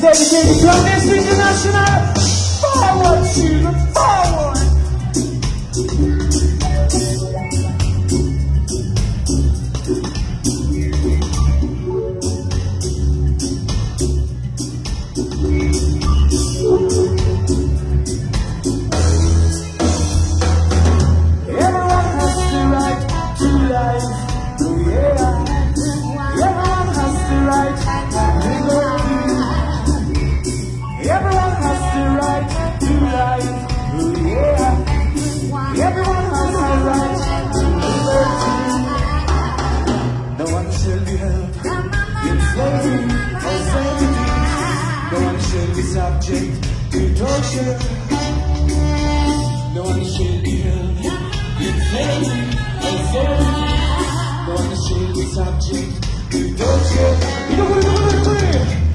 dedicated to Amnesty International. Forward, children, forward. subject. You don't care. You don't want to go to the clinic.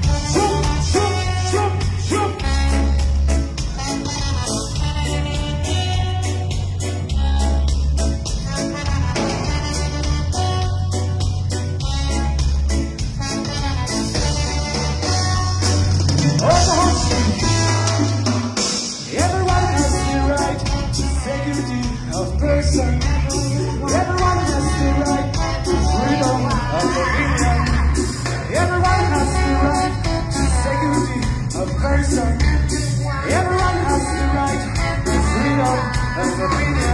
Everyone has the right to freedom of opinion. Everyone has the right to security of person. Everyone has the right to freedom of opinion.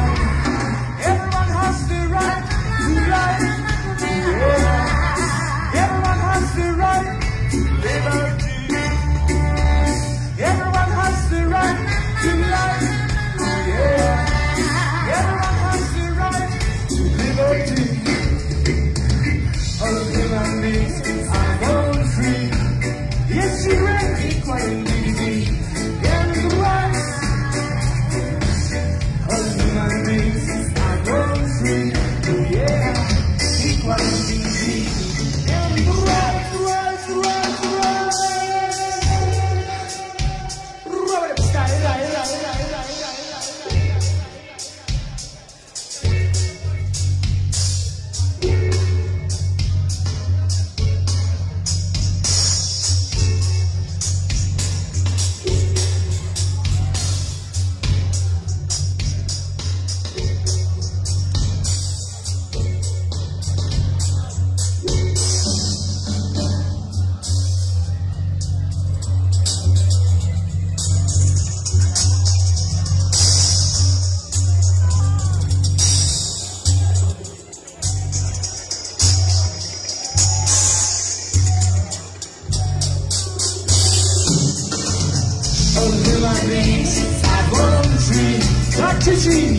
All human beings are born free. Practicing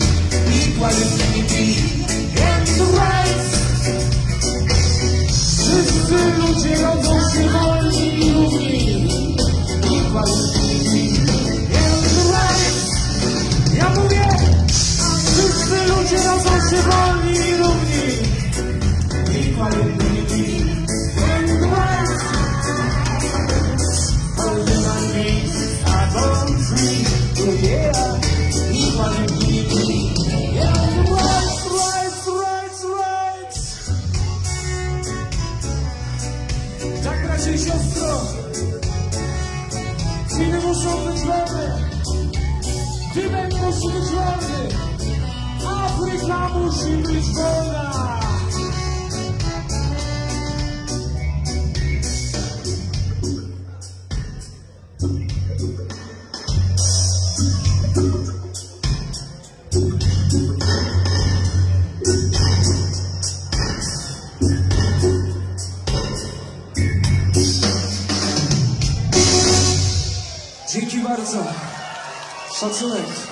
equality and rights. Wszyscy ludzie rodzą się wolni i równi. Equality and rights. Ludzie rodzą Wolny. Afryka musi być wolna. Dzięki bardzo. Szacunek.